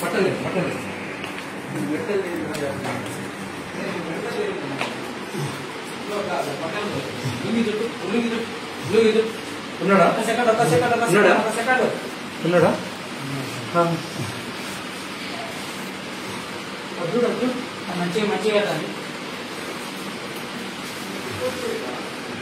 పట్టలేదు పట్టలేదు ఉన్నాడా ఉన్నాడా? ఉన్నాడా మంచిగా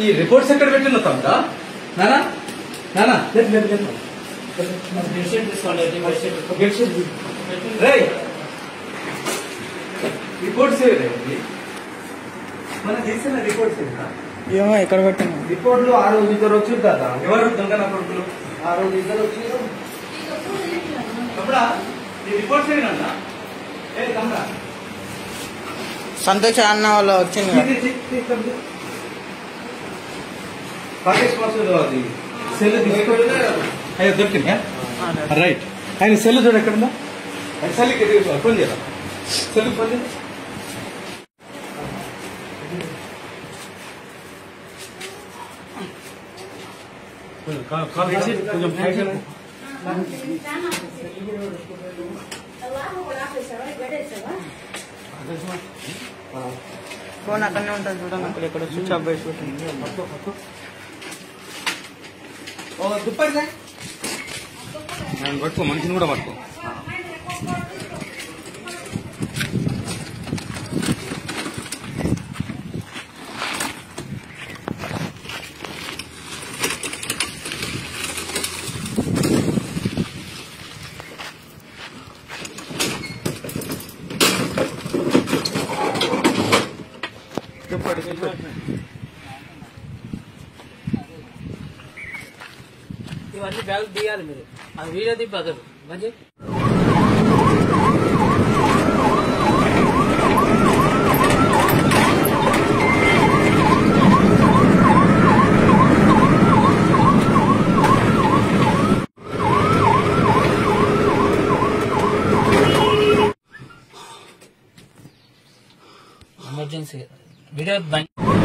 ఈ రిపోర్ట్స్ ఎక్కడ పెట్టిన తమ్ముడా? నానా? నానా? లేదు లేదు లేదు రిపోర్ట్స్ మన రిపోర్ట్స్? ఏమో ఎక్కడ పెట్టినా? రిపోర్ట్లు ఆ రోజు ఇద్దరు వచ్చి కదా ఎవరు దొంగ నా కొడుకులు ఆ రోజు ఇద్దరు వచ్చి తమ్ముడా రిపోర్ట్స్ ఏనా ఏ తమ్ముడా సంతోష్ అన్న వాళ్ళు వచ్చింది కదా. రాకేష్ మాస్టర్ అది సెల్ తీసుకొని అయ్యో దొరికిందా రైట్ ఆయన సెల్ చూడు ఎక్కడ ఉందా ఆయన సెల్కి ఫోన్ చేయరా సెల్ ఫోన్ చేయ కొంచెం పైకి రా. ఫోన్ అక్కడనే ఉంటుంది చూడండి అక్కడ ఎక్కడ స్విచ్ ఆఫ్ చేసి పెట్టింది పట్టుకో మనిషిని కూడా పట్టుకో. ఇవన్నీ బ్యాగ్ తీయాలి మీరు అది వీడియో దిబ్బదరు మంచి ఎమర్జెన్సీ वीडियो